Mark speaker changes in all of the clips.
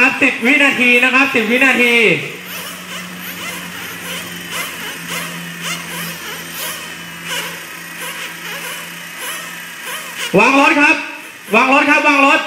Speaker 1: ครับสิบวินาทีนะครับสิบวินาทีวางรถครับ วางรถครับ วางรถ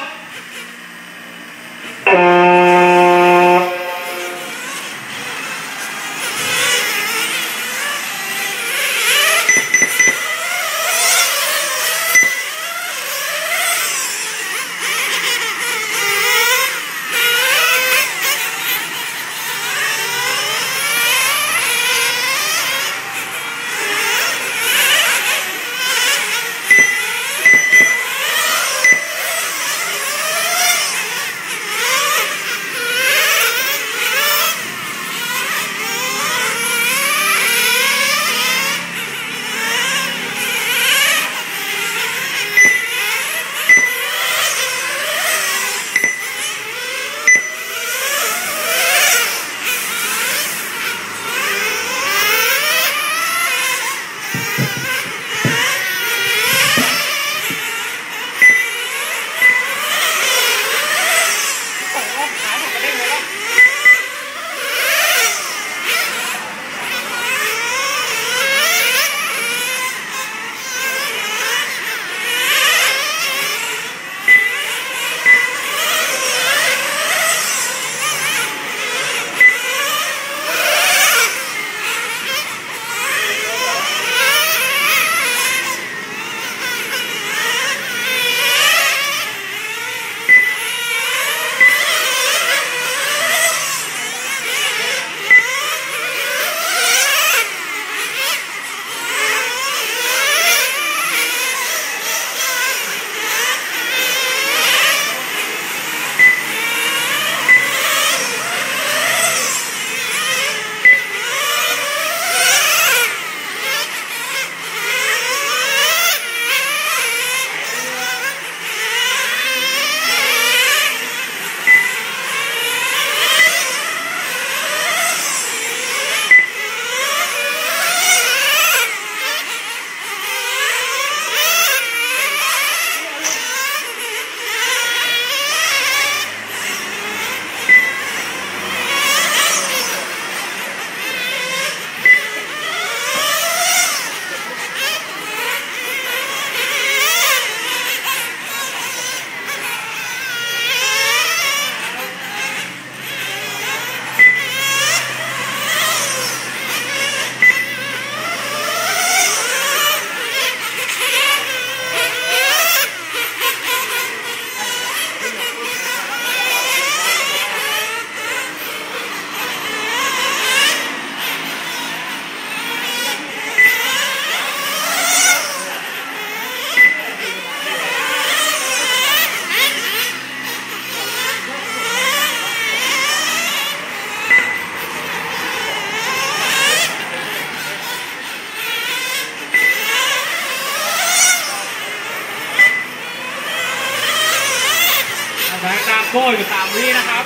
Speaker 1: โก้อยู่สามวินะครับ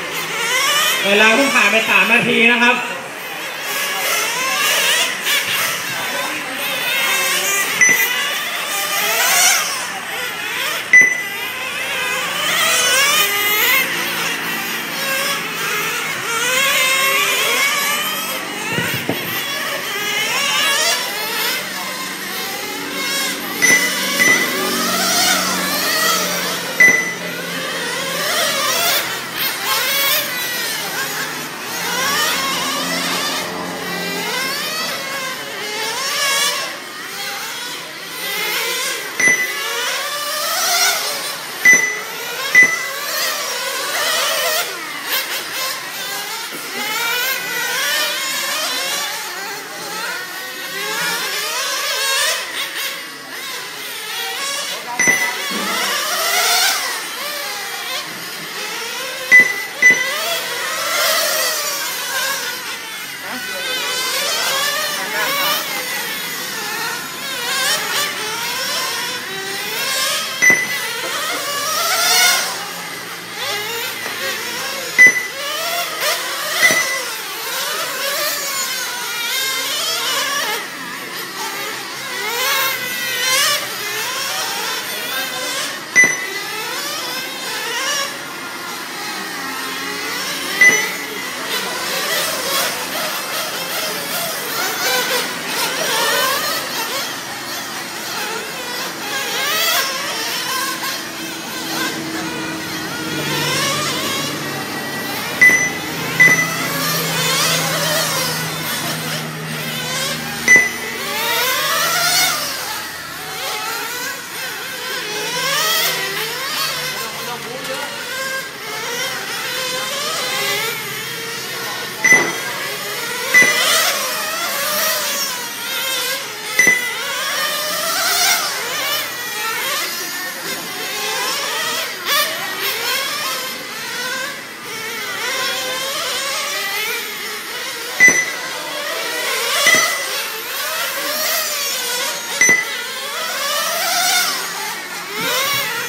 Speaker 1: เวลาเพิ่งผ่านไปสามนาทีนะครับ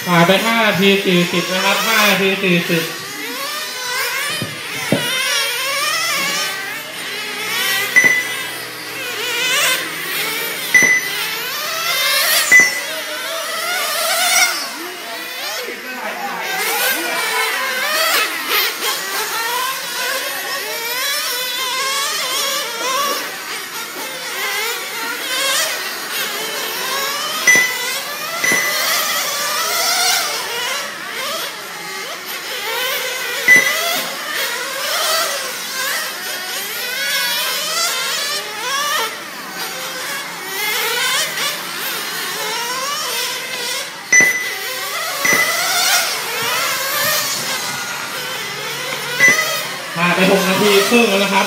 Speaker 1: ผ่านไป5นาที40นะครับ5นาที40 ไปหกนาทีครึ่งแล้วนะครับ